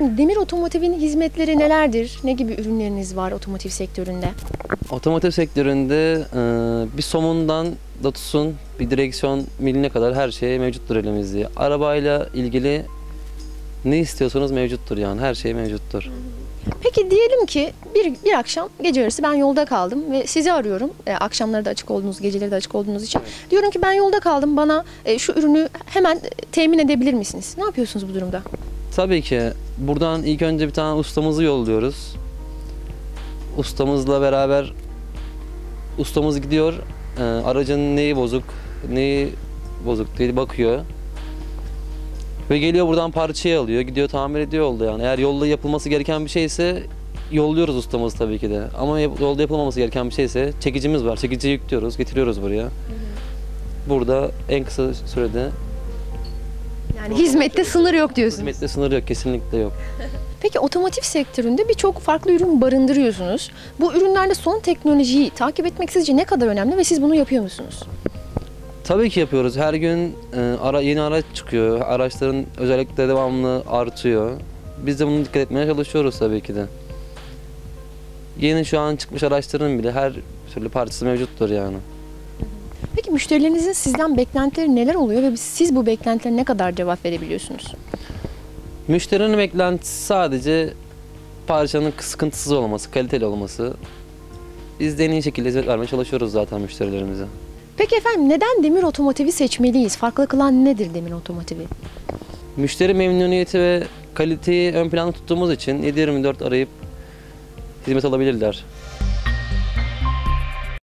Demir Otomotiv'in hizmetleri nelerdir? Ne gibi ürünleriniz var otomotiv sektöründe? Otomotiv sektöründe e, bir somundan da tutsun bir direksiyon miline kadar her şey mevcuttur elimizde. Arabayla ilgili ne istiyorsanız mevcuttur yani her şey mevcuttur. Peki diyelim ki bir, bir akşam gece yarısı ben yolda kaldım ve sizi arıyorum. E, akşamları da açık olduğunuz, geceleri de açık olduğunuz için. Diyorum ki ben yolda kaldım bana e, şu ürünü hemen temin edebilir misiniz? Ne yapıyorsunuz bu durumda? Tabii ki buradan ilk önce bir tane ustamızı yolluyoruz. Ustamızla beraber ustamız gidiyor e, aracın neyi bozuk, neyi bozuk değil bakıyor. Ve geliyor buradan parçayı alıyor, gidiyor tamir ediyor yolda yani. Eğer yolda yapılması gereken bir şeyse yolluyoruz ustamız tabii ki de. Ama yolda yapılmaması gereken bir şeyse çekicimiz var. Çekiciyi yüklüyoruz, getiriyoruz buraya. Burada en kısa sürede Yani hizmette sınır yok diyorsunuz. hizmette sınır yok, kesinlikle yok. Peki otomotiv sektöründe birçok farklı ürün barındırıyorsunuz. Bu ürünlerde son teknolojiyi takip etmek sizce ne kadar önemli ve siz bunu yapıyor musunuz? Tabii ki yapıyoruz. Her gün e, ara, yeni araç çıkıyor. Araçların özellikleri devamlı artıyor. Biz de bunu dikkat etmeye çalışıyoruz tabii ki de. Yeni şu an çıkmış araçların bile her türlü parçası mevcuttur yani. Peki müşterilerinizin sizden beklentileri neler oluyor ve siz bu beklentilere ne kadar cevap verebiliyorsunuz? Müşterinin beklentisi sadece parçanın sıkıntısız olması, kaliteli olması. Biz de en iyi şekilde hizmet vermeye çalışıyoruz zaten müşterilerimize. Peki efendim neden demir otomotivi seçmeliyiz? Farklı kılan nedir demir otomotivi? Müşteri memnuniyeti ve kaliteyi ön planda tuttuğumuz için 7-24 arayıp hizmet alabilirler.